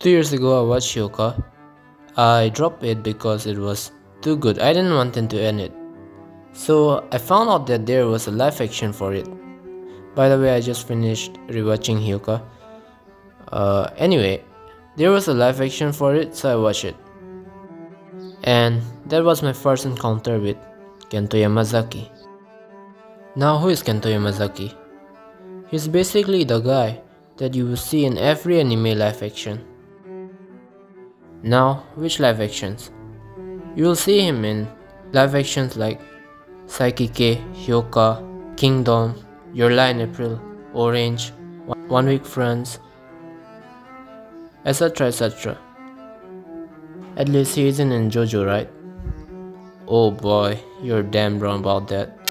Two years ago I watched Hyouka. I dropped it because it was too good. I didn't want them to end it. So I found out that there was a live action for it. By the way, I just finished rewatching Hyouka. Uh, anyway, there was a live action for it, so I watched it. And that was my first encounter with Kento Yamazaki. Now, who is Kento Yamazaki? He's basically the guy that you will see in every anime live action. Now, which live actions? You will see him in live actions like Saiki K, Hyouka, Kingdom, Your Lie in April, Orange, One Week Friends, etc. etc. At least he isn't in JoJo, right? Oh boy, you're damn wrong about that.